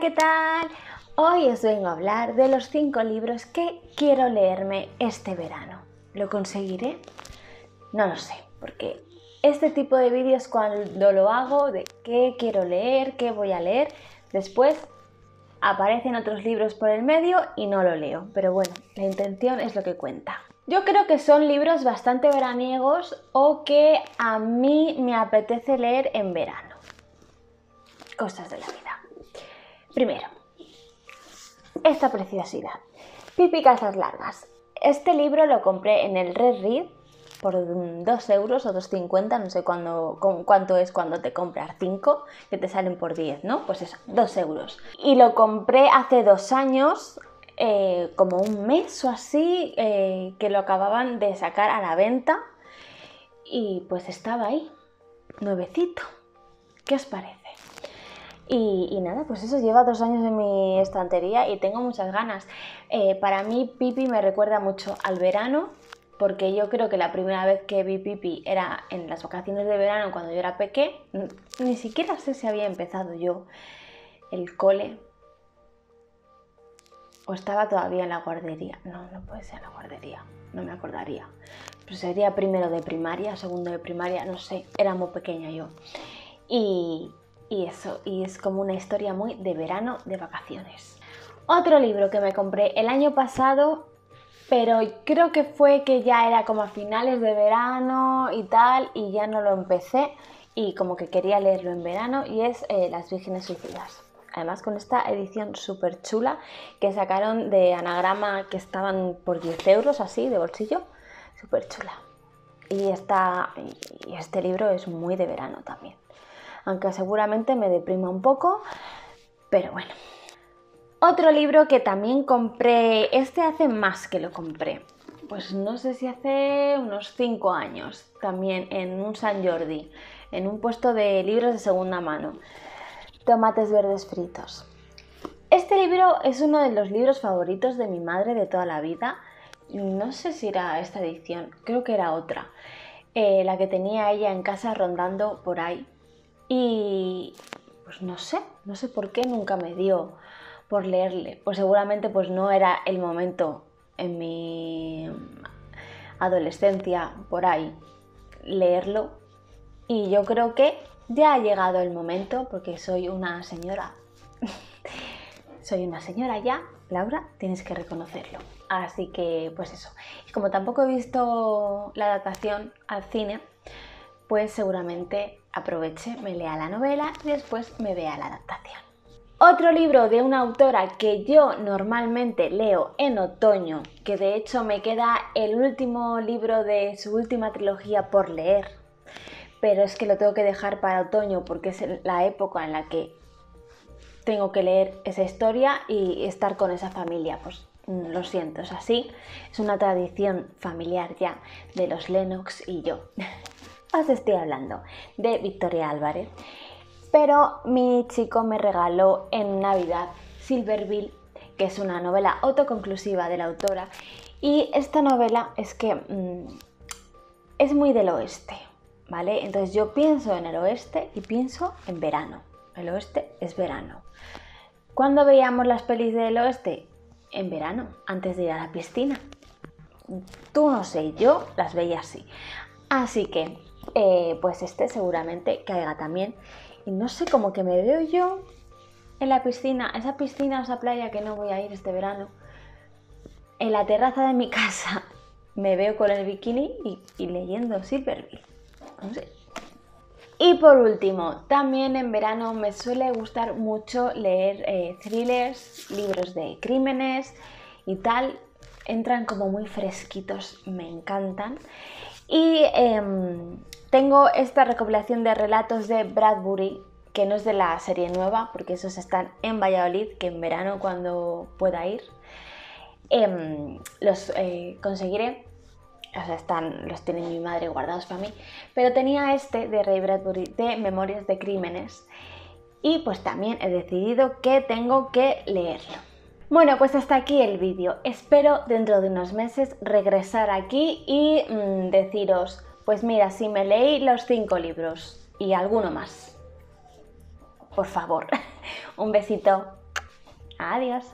¿qué tal? Hoy os vengo a hablar de los cinco libros que quiero leerme este verano. ¿Lo conseguiré? No lo sé, porque este tipo de vídeos cuando lo hago de qué quiero leer, qué voy a leer, después aparecen otros libros por el medio y no lo leo. Pero bueno, la intención es lo que cuenta. Yo creo que son libros bastante veraniegos o que a mí me apetece leer en verano. Cosas de la vida. Primero, esta preciosidad. Pipi Calzas Largas. Este libro lo compré en el Red Read por 2 euros o 2,50, no sé cuánto es cuando te compras 5, que te salen por 10, ¿no? Pues eso, 2 euros. Y lo compré hace dos años, eh, como un mes o así, eh, que lo acababan de sacar a la venta y pues estaba ahí, nuevecito. ¿Qué os parece? Y, nada, pues eso lleva dos años en mi estantería y tengo muchas ganas. Eh, para mí Pipi me recuerda mucho al verano, porque yo creo que la primera vez que vi Pipi era en las vacaciones de verano cuando yo era peque. Ni siquiera sé si había empezado yo el cole. O estaba todavía en la guardería. No, no puede ser la guardería. No me acordaría. Pero sería primero de primaria, segundo de primaria, no sé. Era muy pequeña yo. Y, y eso, y es como una historia muy de verano, de vacaciones. Otro libro que me compré el año pasado, pero creo que fue que ya era como a finales de verano y tal, y ya no lo empecé, y como que quería leerlo en verano, y es eh, Las Vírgenes Suicidas. Además con esta edición súper chula que sacaron de anagrama que estaban por 10 euros así de bolsillo, súper chula. Y, esta, y este libro es muy de verano también aunque seguramente me deprima un poco, pero bueno. Otro libro que también compré, este hace más que lo compré, pues no sé si hace unos 5 años, también en un San Jordi, en un puesto de libros de segunda mano, Tomates Verdes Fritos. Este libro es uno de los libros favoritos de mi madre de toda la vida. No sé si era esta edición, creo que era otra. Eh, la que tenía ella en casa rondando por ahí. Y pues no sé, no sé por qué nunca me dio por leerle. Pues seguramente pues no era el momento en mi adolescencia por ahí leerlo. Y yo creo que ya ha llegado el momento porque soy una señora. soy una señora ya, Laura, tienes que reconocerlo. Así que pues eso. Y como tampoco he visto la adaptación al cine, pues seguramente aproveche, me lea la novela y después me vea la adaptación. Otro libro de una autora que yo normalmente leo en otoño, que de hecho me queda el último libro de su última trilogía por leer, pero es que lo tengo que dejar para otoño porque es la época en la que tengo que leer esa historia y estar con esa familia. Pues mm, lo siento, es así, es una tradición familiar ya de los Lennox y yo. os estoy hablando de Victoria Álvarez. Pero mi chico me regaló en Navidad Silverville, que es una novela autoconclusiva de la autora. Y esta novela es que mm, es muy del oeste, ¿vale? Entonces yo pienso en el oeste y pienso en verano. El oeste es verano. ¿Cuándo veíamos las pelis del oeste? En verano, antes de ir a la piscina. Tú no sé, yo las veía así. Así que eh, pues este seguramente caiga también. Y no sé cómo que me veo yo en la piscina, esa piscina, esa playa que no voy a ir este verano, en la terraza de mi casa, me veo con el bikini y, leyendo Silverville. No sé. Y por último, también en verano me suele gustar mucho leer eh, thrillers, libros de crímenes y tal. Entran como muy fresquitos, me encantan. Y em, tengo esta recopilación de relatos de Bradbury, que no es de la serie nueva, porque esos están en Valladolid, que en verano cuando pueda ir em, los eh, conseguiré. O sea, están, los tiene mi madre guardados para mí. Pero tenía este de Ray Bradbury de Memorias de Crímenes. Y pues también he decidido que tengo que leerlo. Bueno, pues hasta aquí el vídeo. Espero dentro de unos meses regresar aquí y mm, deciros pues mira, si me leí los cinco libros y alguno más. Por favor, un besito. Adiós.